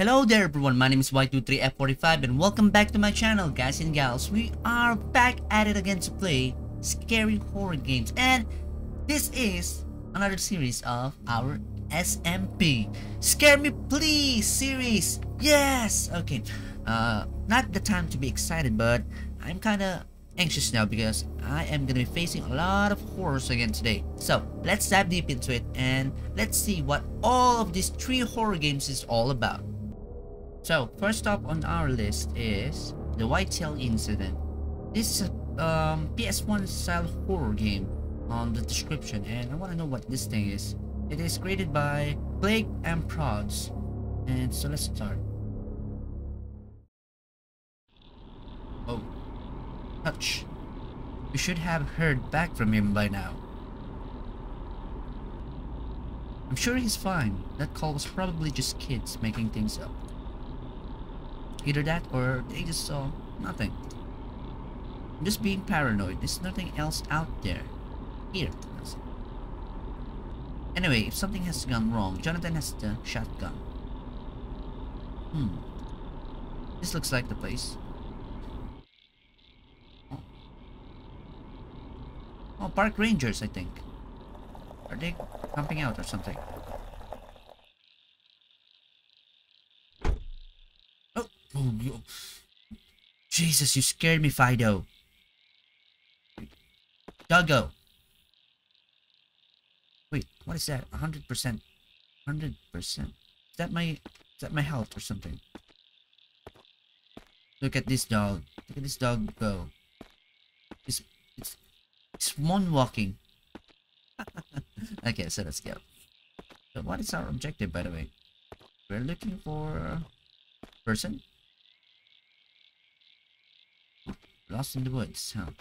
Hello there everyone, my name is Y23F45 and welcome back to my channel guys and gals. We are back at it again to play scary horror games and this is another series of our SMP Scare Me Please series. Yes! Okay, uh, not the time to be excited but I'm kinda anxious now because I am gonna be facing a lot of horrors again today. So let's dive deep into it and let's see what all of these three horror games is all about. So, first up on our list is The Whitetail Incident. This is a um, PS1 style horror game on the description and I want to know what this thing is. It is created by Plague and Prods. And so let's start. Oh. Touch. We should have heard back from him by now. I'm sure he's fine. That call was probably just kids making things up. Either that or they just saw nothing. I'm just being paranoid. There's nothing else out there. Here. Anyway, if something has gone wrong, Jonathan has the shotgun. Hmm. This looks like the place. Oh, oh park rangers, I think. Are they camping out or something? Oh, you... Jesus, you scared me, Fido. Duggo. Wait, what is that? 100%. 100%. Is that my... Is that my health or something? Look at this dog. Look at this dog go. It's... It's... It's moonwalking. okay, so let's go. So what is our objective, by the way? We're looking for... Person? Lost in the woods, huh?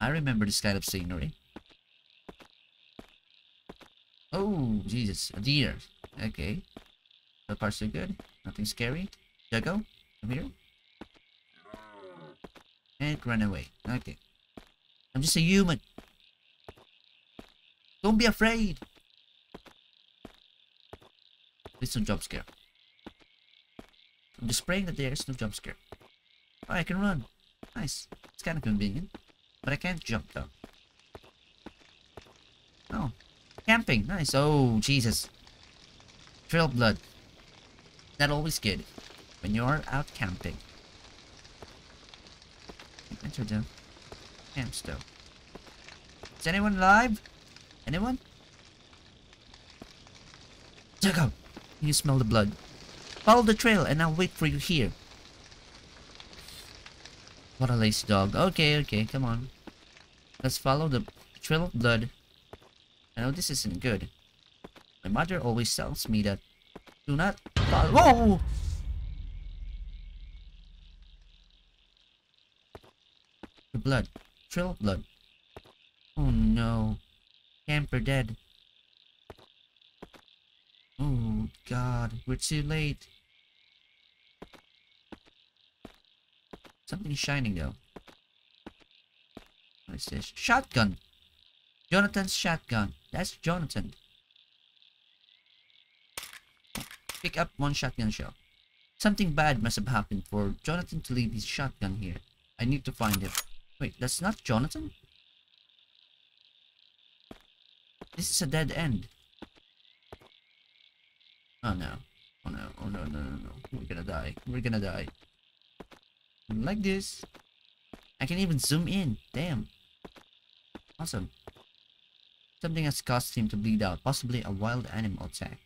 I remember this kind of scenery. Oh, Jesus, a deer. Okay. So far so good. Nothing scary. Jago, come here. And run away. Okay. I'm just a human. Don't be afraid. There's no jump scare. I'm just praying that there's no jump scare. Oh, I can run. Nice. It's kind of convenient. But I can't jump though. Oh. Camping. Nice. Oh, Jesus. Trail blood. That always good. When you're out camping. Enter the camp stove. Is anyone alive? Anyone? Jacob! You smell the blood. Follow the trail and I'll wait for you here. What a lazy dog. Okay, okay, come on. Let's follow the trail of blood. I know this isn't good. My mother always tells me that do not follow. Whoa! The blood. Trail of blood. Oh no. Camper dead. Oh god, we're too late. Something shining though. What is this? Shotgun! Jonathan's shotgun. That's Jonathan. Pick up one shotgun shell. Something bad must have happened for Jonathan to leave his shotgun here. I need to find him. Wait, that's not Jonathan? This is a dead end. Oh no. Oh no. Oh no, no, no, no. We're gonna die. We're gonna die. Like this. I can even zoom in. Damn. Awesome. Something has caused him to bleed out. Possibly a wild animal attack.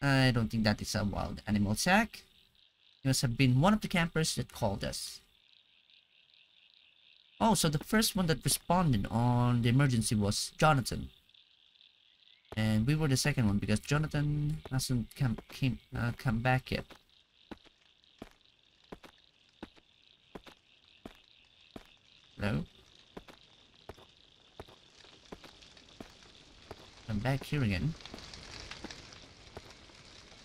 I don't think that is a wild animal attack. It must have been one of the campers that called us. Oh, so the first one that responded on the emergency was Jonathan. And we were the second one because Jonathan hasn't come, came, uh, come back yet. Hello? I'm back here again.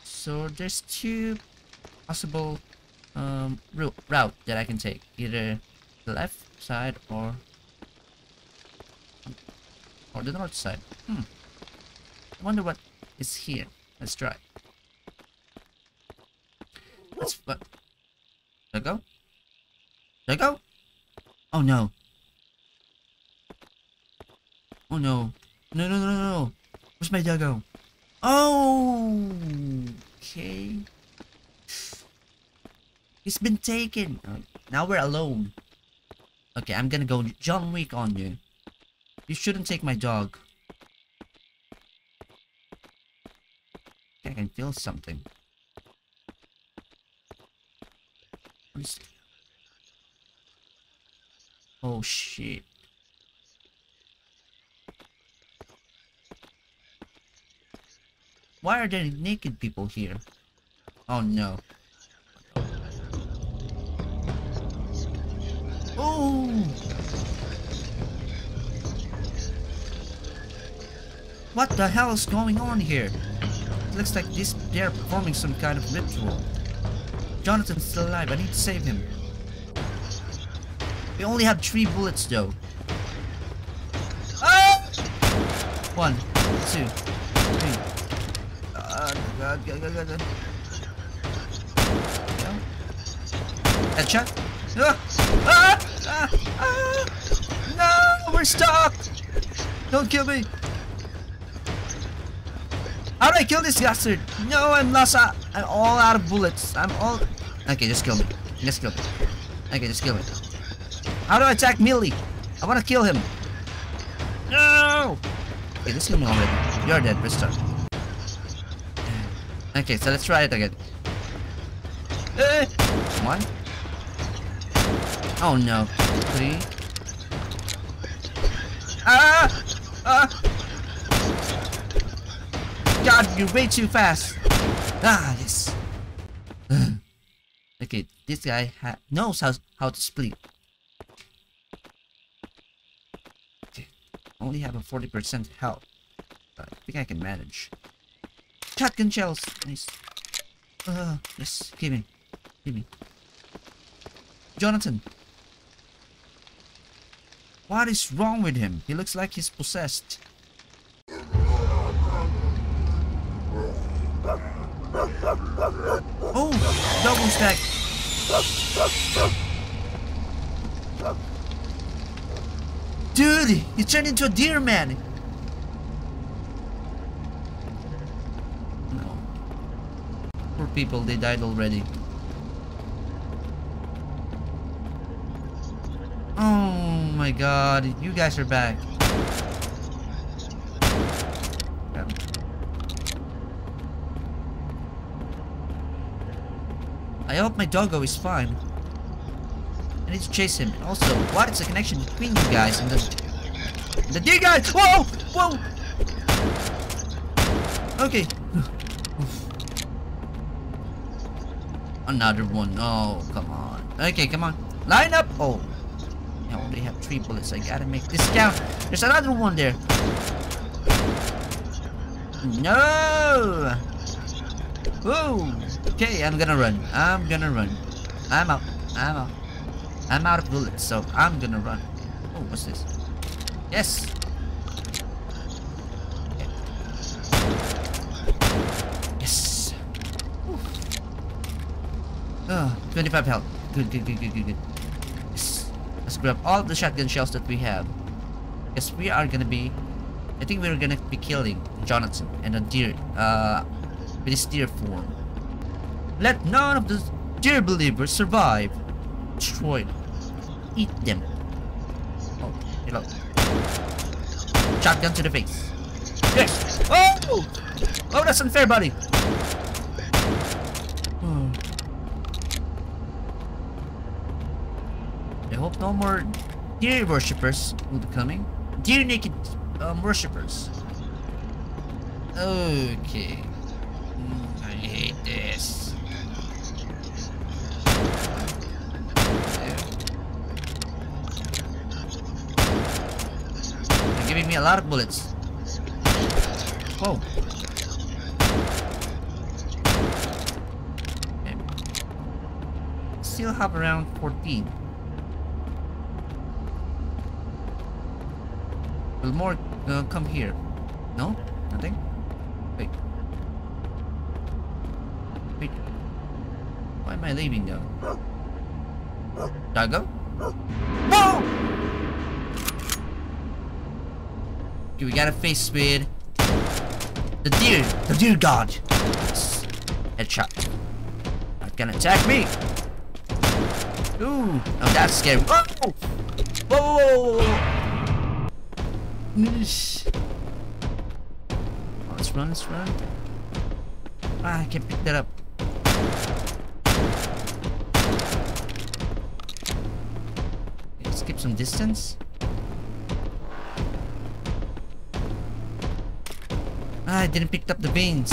So there's two possible um, route that I can take. Either the left side or or the north side. Hmm. I wonder what is here. Let's try. Let's. What? Should go? I go? Oh no. Oh no. No, no, no, no. Where's my doggo? Oh! Okay. He's been taken. Now we're alone. Okay, I'm gonna go John Wick on you. You shouldn't take my dog. I can feel something. Oh shit. Why are there naked people here? Oh no. Oh! What the hell is going on here? It looks like this they're performing some kind of ritual. Jonathan's still alive. I need to save him. We only have three bullets though. Ah! One, two, three. Uh, God, God, God, God, God. Headshot. Ah! Ah! Ah! Ah! No! We're stuck! Don't kill me! How do I kill this bastard? No, I'm lost. I'm all out of bullets. I'm all... Okay, just kill me. Just kill me. Okay, just kill me. How do I attack melee? I want to kill him. No! Okay, just kill me already. You're dead, restart. Okay, so let's try it again. Eh! One. Oh no. Three. Ah! Ah! God, you're way too fast. Ah, yes. okay, this guy knows how how to split. Only have a 40% health. But I think I can manage. Shotgun shells, nice. Uh, yes, give me, give me. Jonathan. What is wrong with him? He looks like he's possessed. Oh, double stack. Dude, you turned into a deer man. No. Poor people, they died already. Oh my god, you guys are back. I hope my doggo is fine. I need to chase him. Also, what is the connection between you guys and the... And the deer guys? Whoa! Whoa! Okay. Another one. Oh, come on. Okay, come on. Line up! Oh. I only have three bullets. I gotta make this count. There's another one there. No! Whoa! Okay, I'm gonna run. I'm gonna run. I'm out. I'm out. I'm out of bullets, so I'm gonna run. Oh, what's this? Yes! Yes! Oh, 25 health. Good, good, good, good, good, good. Yes. Let's grab all the shotgun shells that we have. Yes, we are gonna be... I think we're gonna be killing Jonathan and a deer, uh, with his deer form. Let none of the deer believers survive. Destroy them. Eat them. Oh, hello. Shotgun to the face. Yes! Oh! Oh, that's unfair, buddy. I hope no more deer worshippers will be coming. Deer naked um, worshippers. Okay. Mm, I hate this. Me a lot of bullets. Whoa. Okay. Still have around 14. Will more uh, come here? No? Nothing? Wait. Wait. Why am am I leaving though? Doggo? No! Okay, we gotta face with the deer, the deer god. Headshot. Not gonna attack me. Ooh, oh that's scary. Whoa! Whoa! whoa. Oh, let's run, let's run. Ah, I can't pick that up. Keep some distance. Ah, I didn't pick up the beans.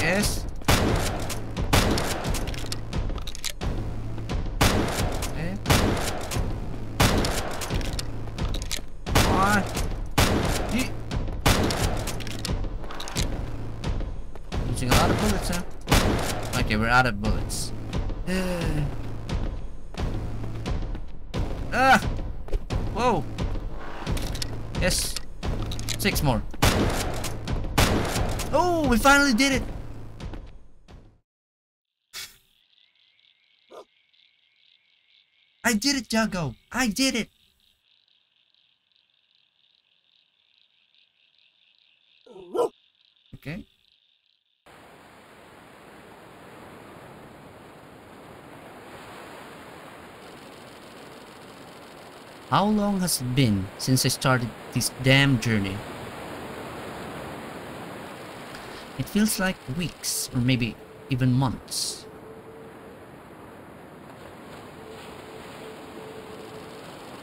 Yes. Ye- Using bullets, huh? Okay, we're out of bullets. ah! Whoa! Yes. Six more. Oh, we finally did it! I did it, Jago! I did it! Okay. How long has it been since I started this damn journey? It feels like weeks or maybe even months.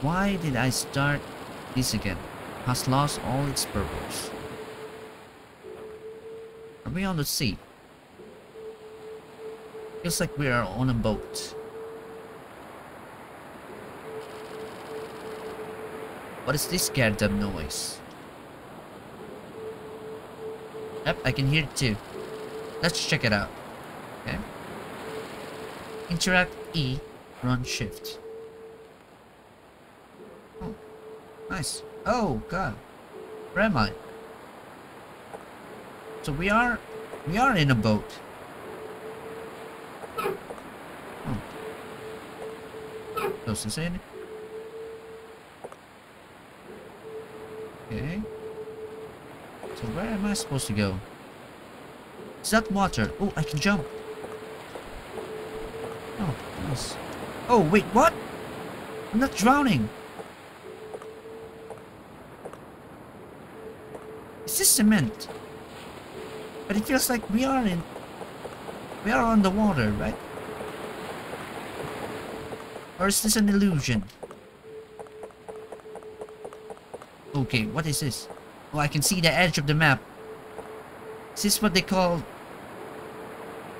Why did I start this again? Has lost all its purpose. Are we on the sea? Feels like we are on a boat. What is this goddamn noise? Yep, I can hear it too. Let's check it out. Okay. Interact E, run shift. Oh, nice. Oh god. Where am I? So we are we are in a boat. Oh. Doesn't say anything. Okay. So where am I supposed to go? Is that water? Oh, I can jump. Oh, nice. Oh, wait, what? I'm not drowning. Is this cement? But it feels like we are in... We are on the water, right? Or is this an illusion? Okay, what is this? Oh, I can see the edge of the map. This is this what they call...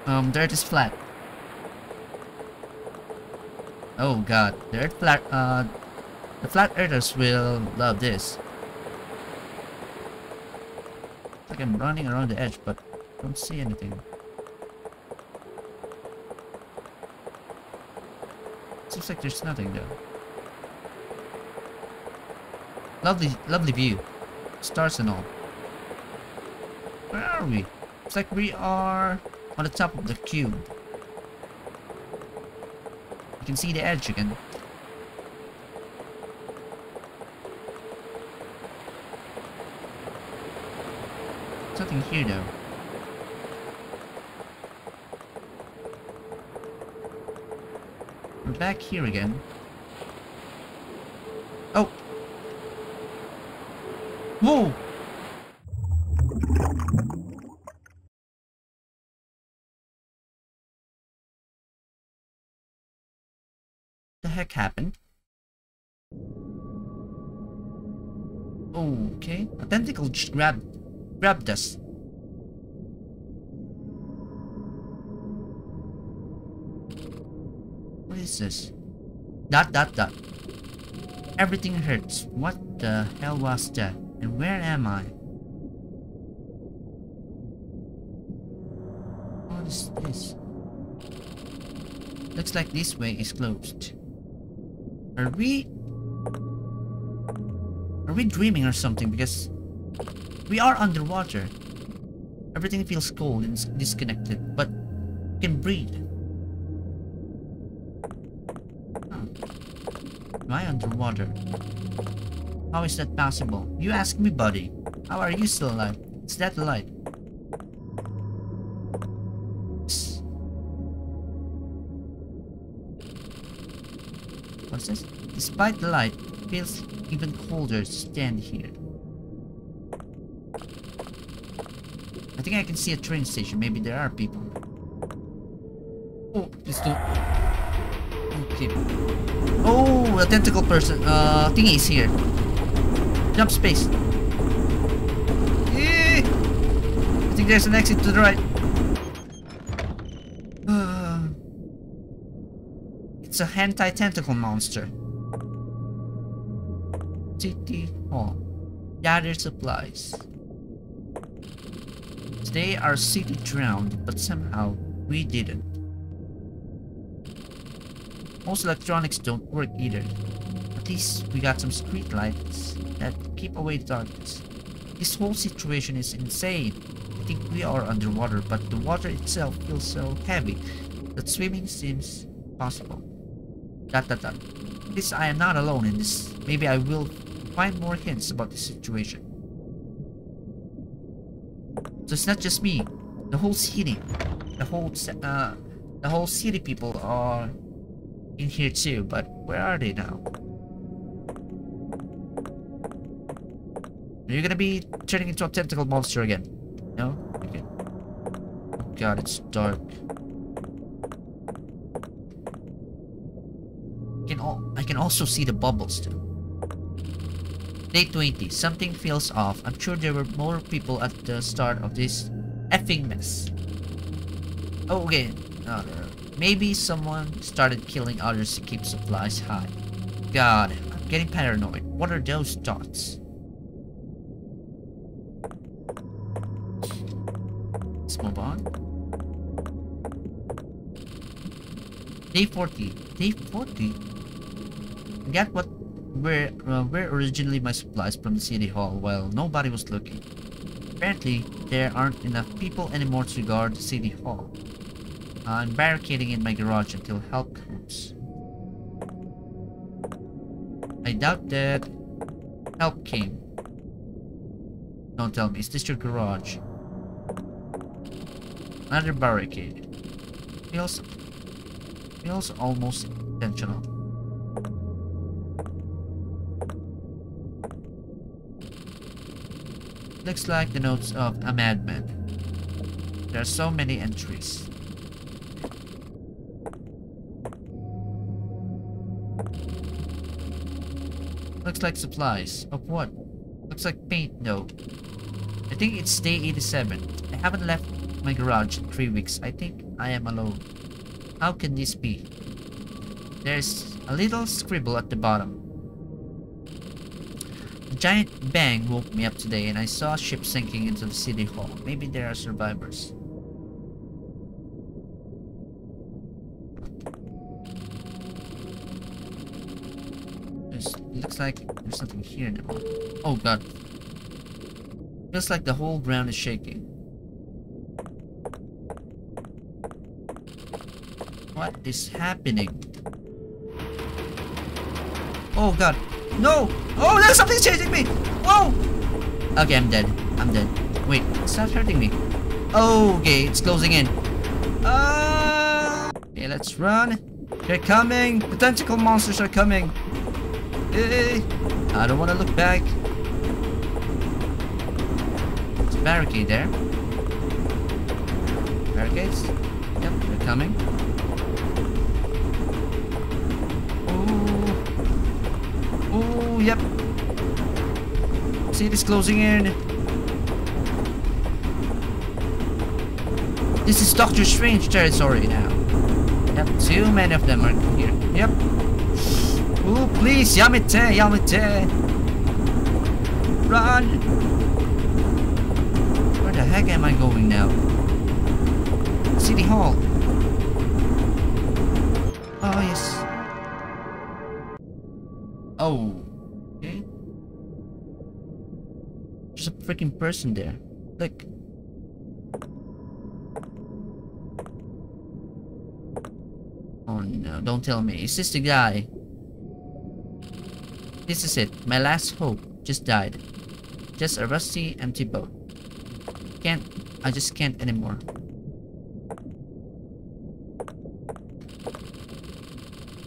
Um, earth is flat? Oh god, the earth flat, uh... The flat earthers will love this. It's like I'm running around the edge, but don't see anything. Seems like there's nothing though. Lovely, lovely view. Stars and all. Where are we? It's like we are on the top of the cube. You can see the edge again. Something here though. We're back here again. Happened? Okay, a tentacle just grabbed grabbed us. What is this? Dot dot dot. Everything hurts. What the hell was that? And where am I? What is this? Looks like this way is closed. Are we... Are we dreaming or something? Because we are underwater. Everything feels cold and disconnected, but can breathe. Huh. Am I underwater? How is that possible? You ask me, buddy. How are you still alive? Is that light? Despite the light, it feels even colder to stand here. I think I can see a train station. Maybe there are people. Oh, this dude. Okay. Oh, a tentacle person. Uh, thingy is here. Jump space. Yeah. I think there's an exit to the right. It's a hentai tentacle monster. City Hall. Gather supplies. Today our city drowned, but somehow we didn't. Most electronics don't work either. At least we got some street lights that keep away the darkness. This whole situation is insane. I think we are underwater, but the water itself feels so heavy that swimming seems possible. Dot dot dot. At least I am not alone in this. Maybe I will find more hints about the situation. So it's not just me. The whole city, the whole uh, the whole city people are in here too. But where are they now? Are you gonna be turning into a tentacle monster again? No? Okay. Oh god, it's dark. Can also see the bubbles too. Day 20. Something feels off. I'm sure there were more people at the start of this effing mess. Oh, okay. No, no, no. Maybe someone started killing others to keep supplies high. God, I'm getting paranoid. What are those dots? Let's move on. Day 40. Day 40? Get what where uh, where originally my supplies from the city hall while nobody was looking. Apparently, there aren't enough people anymore to guard the city hall. I'm barricading in my garage until help comes. I doubt that help came. Don't tell me, is this your garage? Another barricade. Feels feels almost intentional. Looks like the notes of a madman. There are so many entries. Looks like supplies. Of what? Looks like paint though. I think it's day 87. I haven't left my garage in 3 weeks. I think I am alone. How can this be? There's a little scribble at the bottom giant bang woke me up today and I saw a ship sinking into the city hall. Maybe there are survivors. It looks like there's something here now. Oh god. Feels like the whole ground is shaking. What is happening? Oh god. No! Oh, there's something chasing me! Whoa! Okay, I'm dead. I'm dead. Wait, stop hurting me. Okay, it's closing in. Uh, okay, let's run. They're coming. The tentacle monsters are coming. Hey, I don't want to look back. There's barricade there. Barricades? Yep, they're coming. Yep. See this closing in. This is Doctor Strange territory now. Yep, too many of them are here. Yep. Oh, please, Yamete, Yamete. Run. Where the heck am I going now? City Hall. Oh, yes. Oh. Freaking person there. Look. Oh no, don't tell me. Is this the guy? This is it. My last hope just died. Just a rusty, empty boat. Can't. I just can't anymore.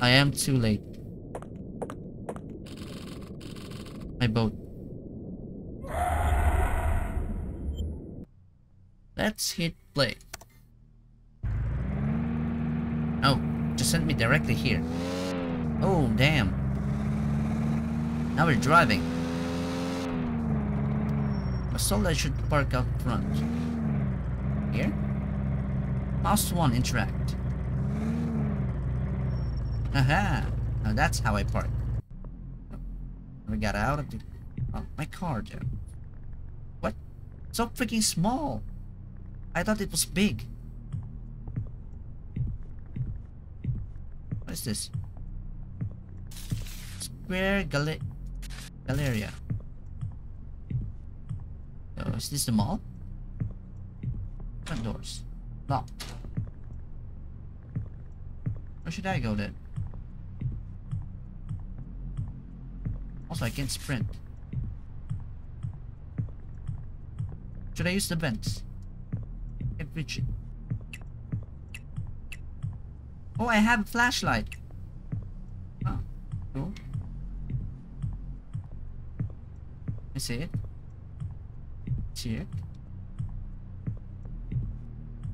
I am too late. My boat. Let's hit play. Oh, just sent me directly here. Oh, damn. Now we're driving. I thought I should park up front. Here? Mouse 1 interact. Aha! Now that's how I park. We got out of the... Oh, my car there. What? So freaking small! I thought it was big. What is this? Square Gal Galleria. Oh, is this the mall? Front doors. Locked. Where should I go then? Also, I can't sprint. Should I use the vents? Oh, I have a flashlight. Ah, oh, cool. I see it. See it.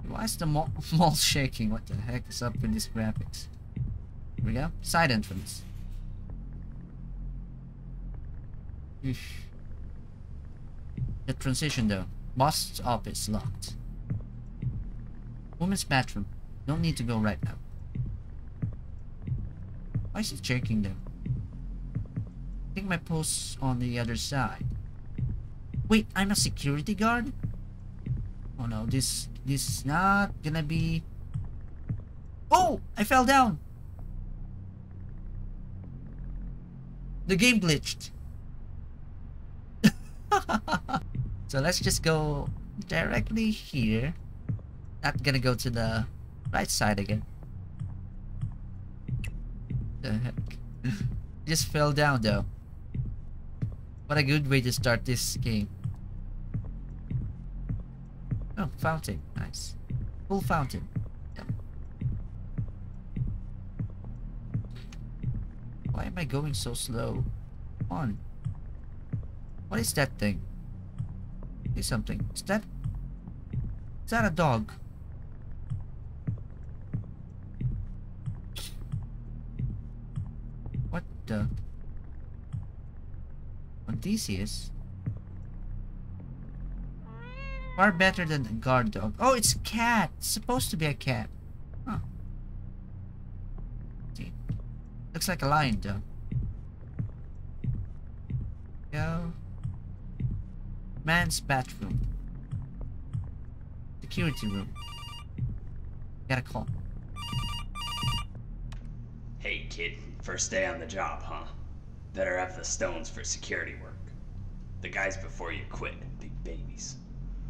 Why is the mall, mall shaking? What the heck is up with these graphics? Here we go. Side entrance. Eesh. The transition though. Boss's office locked. Woman's bathroom. Don't need to go right now. Why is he shaking though? I think my post's on the other side. Wait, I'm a security guard? Oh no, this this is not gonna be... Oh! I fell down! The game glitched. so let's just go directly here. Not gonna go to the right side again. The heck? just fell down though. What a good way to start this game. Oh, fountain. Nice. Full fountain. Yep. Why am I going so slow? Come on. What is that thing? Is something. Is that... Is that a dog? What the... Odysseus? Far better than a guard dog. Oh, it's a cat. It's supposed to be a cat. Huh. See. Looks like a lion though. Go. Man's bathroom. Security room. Got a call. Hey kid, first day on the job, huh? Better have the stones for security work. The guys before you quit, big babies.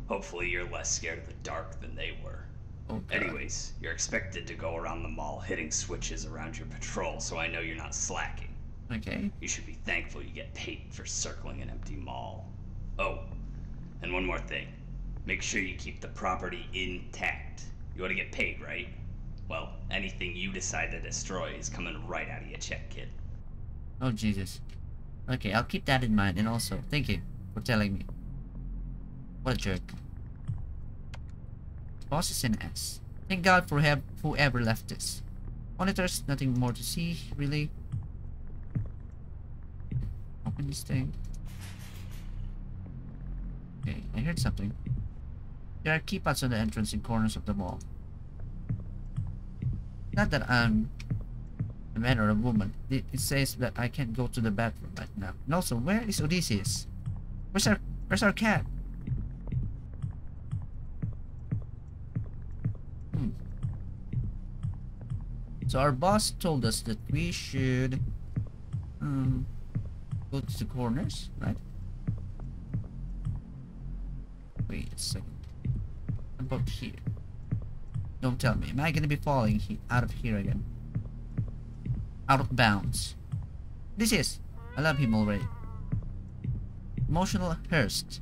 Hopefully you're less scared of the dark than they were. Oh, Anyways, you're expected to go around the mall hitting switches around your patrol, so I know you're not slacking. Okay. You should be thankful you get paid for circling an empty mall. Oh, and one more thing. Make sure you keep the property intact. You want to get paid, right? Well, anything you decide to destroy is coming right out of your check, kid. Oh, Jesus. Okay, I'll keep that in mind. And also, thank you for telling me. What a jerk. Boss is an ass. Thank God for whoever left this. Monitors, nothing more to see, really. Open this thing. Okay, I heard something. There are keypads on the entrance and corners of the mall. Not that I'm a man or a woman. It, it says that I can't go to the bathroom right now. And also, where is Odysseus? Where's our Where's our cat? Hmm. So our boss told us that we should um go to the corners, right? Wait a second. About here. Don't tell me. Am I gonna be falling out of here again? Out of bounds. This is. I love him already. Emotional Hearst.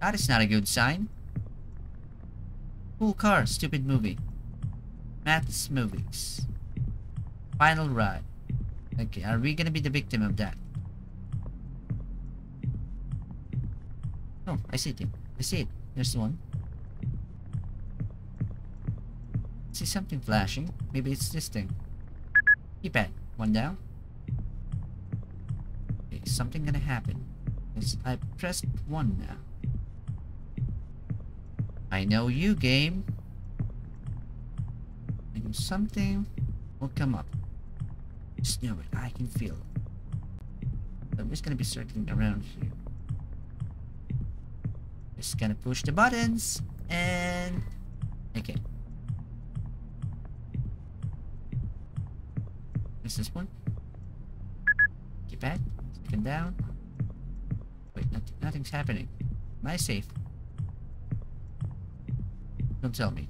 That is not a good sign. Cool car, stupid movie. Maths movies. Final ride. Okay, are we gonna be the victim of that? Oh, I see it. I see it. There's one. See something flashing. Maybe it's this thing. Keypad. One down. Okay, something gonna happen. Yes, I pressed one now. I know you, game. And something will come up. Just know it. I can feel it. I'm just gonna be circling around here. Just gonna push the buttons and okay. Is this one? Get back. Second down. Wait, not nothing's happening. Am I safe? Don't tell me.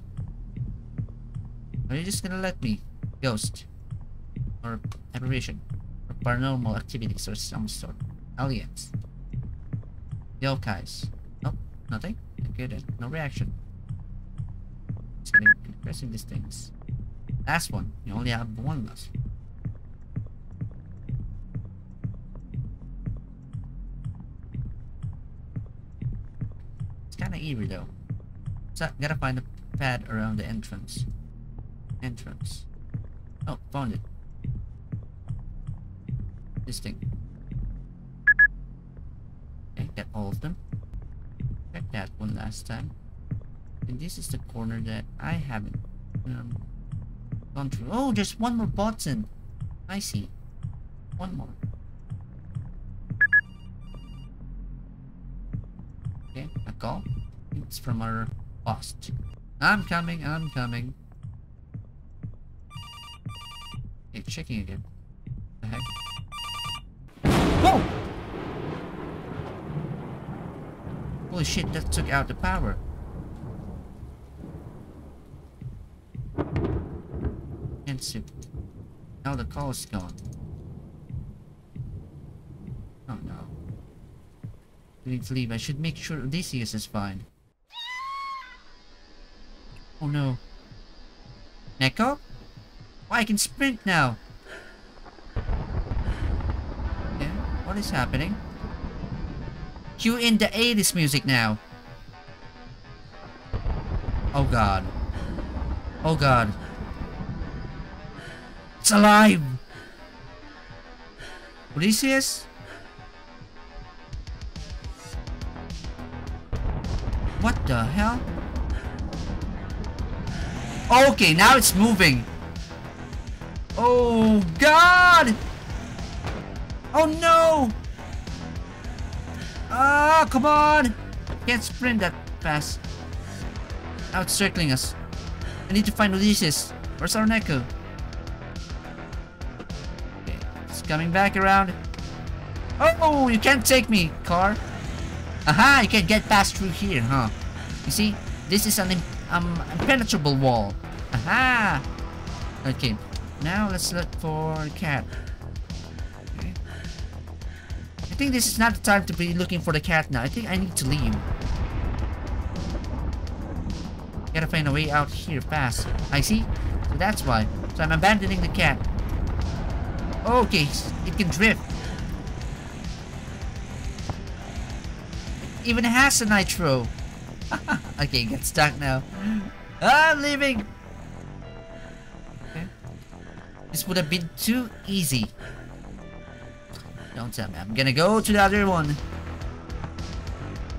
Are you just gonna let me? Ghost. Or apparition. Or paranormal activities or some sort. Aliens. Yokais. Oh, nothing? Okay then. No reaction. Keep pressing these things. Last one. You only have one left. Eerie though. So, gotta find a pad around the entrance. Entrance. Oh, found it. This thing. Okay, got all of them. Check that one last time. And this is the corner that I haven't um, gone through. Oh, there's one more button. I see. One more. Okay, a call. From our Lost. I'm coming, I'm coming. Hey, checking again. The heck? Whoa! Holy shit, that took out the power. And soup. Now the call is gone. Oh no. We need to leave. I should make sure Odysseus is fine. Oh no. Neko? Oh, I can sprint now. Yeah, what is happening? You in the 80s music now. Oh god. Oh god. It's alive! Odysseus? What the hell? Okay, now it's moving. Oh, God! Oh, no! Ah, come on! Can't sprint that fast. Now it's circling us. I need to find Odysseus. Where's our Neko? Okay, it's coming back around. Oh, you can't take me, car. Aha, you can't get past through here, huh? You see, this is an um, impenetrable wall. Aha! Okay, now let's look for the cat. Okay. I think this is not the time to be looking for the cat now. I think I need to leave. Gotta find a way out here fast. I see. So that's why. So I'm abandoning the cat. Okay, it can drift. Even has a nitro. okay, get stuck now. I'm leaving. This would have been too easy. Don't tell me. I'm gonna go to the other one.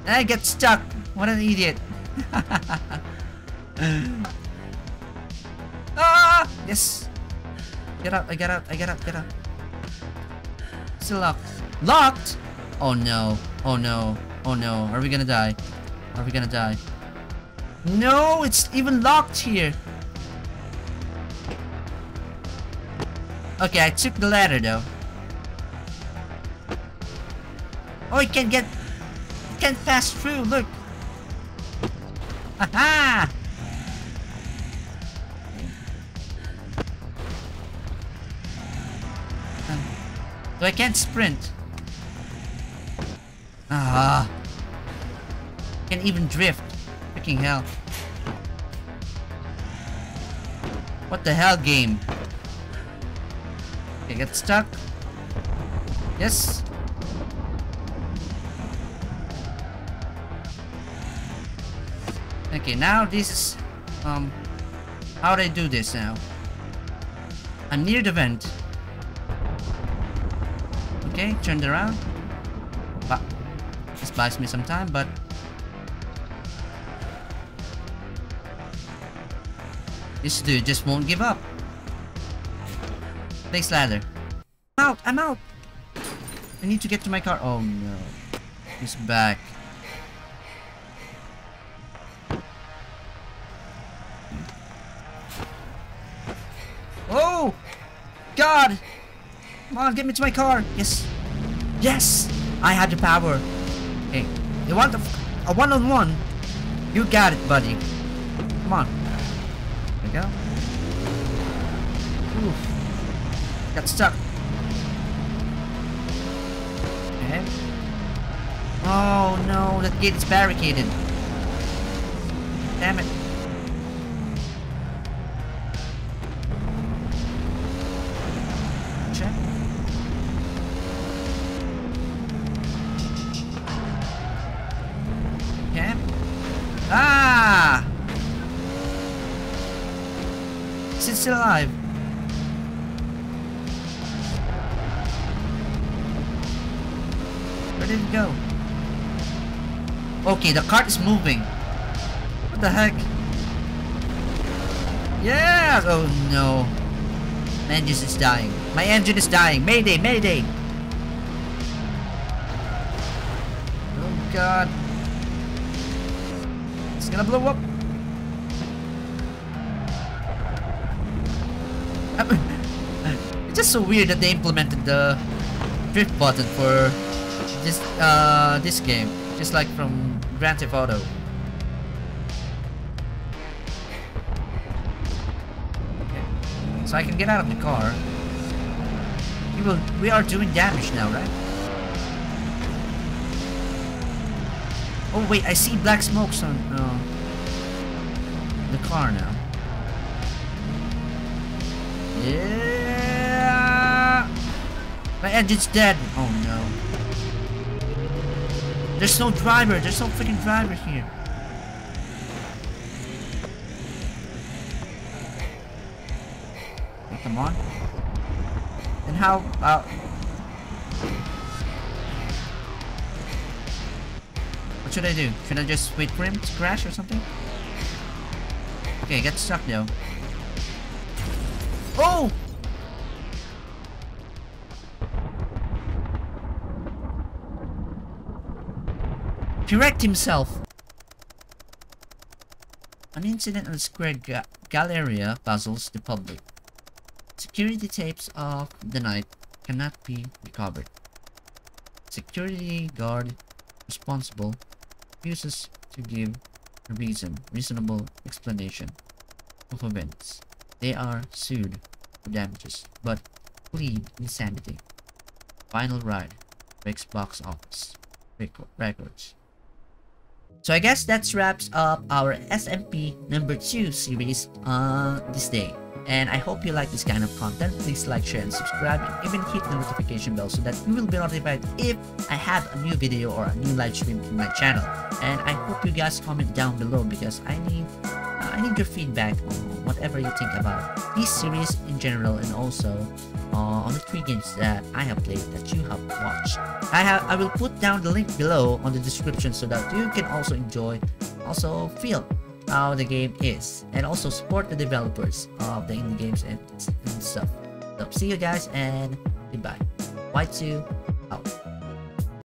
I get stuck. What an idiot. ah! Yes. Get out, I get out, I get out, get out. Still locked. Locked? Oh no. Oh no. Oh no. Are we gonna die? Are we gonna die? No, it's even locked here. Okay, I took the ladder though. Oh, it can get... It can't pass through, look! Aha! Um, so I can't sprint. Ah. Can't even drift. Freaking hell. What the hell game? Okay, get stuck. Yes. Okay, now this is um how do I do this now? I'm near the vent. Okay, turned around. But this buys me some time, but this dude just won't give up. Thanks, ladder. I'm out! I'm out! I need to get to my car. Oh no. He's back. Oh! God! Come on, get me to my car! Yes! Yes! I had the power! Hey, You want a, a one-on-one? -on -one? You got it, buddy. Come on. Got stuck. Okay. Oh no, that gate is barricaded. Okay, the cart is moving. What the heck? Yeah! Oh no. My engine is dying. My engine is dying. Mayday, mayday! Oh god. It's gonna blow up. it's just so weird that they implemented the drift button for this uh this game, just like from Grand Theft Auto. So I can get out of the car. We will. We are doing damage now, right? Oh wait, I see black smokes on uh, the car now. Yeah. My engine's dead. Oh no. There's no driver. There's no freaking driver here. Come on. And how about... What should I do? Should I just wait for him to crash or something? Okay, get stuck though. Oh! Wrecked himself. An incident on Square Ga Galleria puzzles the public. Security tapes of the night cannot be recovered. Security guard responsible refuses to give a reason, reasonable explanation of events. They are sued for damages, but plead insanity. Final ride breaks box office records. So I guess that wraps up our SMP number 2 series on this day. And I hope you like this kind of content. Please like, share, and subscribe. And even hit the notification bell so that you will be notified if I have a new video or a new live stream in my channel. And I hope you guys comment down below because I need I need your feedback on whatever you think about this series in general and also uh, on the three games that I have played that you have watched. I have I will put down the link below on the description so that you can also enjoy, also feel how the game is and also support the developers of the indie games and, and stuff. So see you guys and goodbye. Y2 out.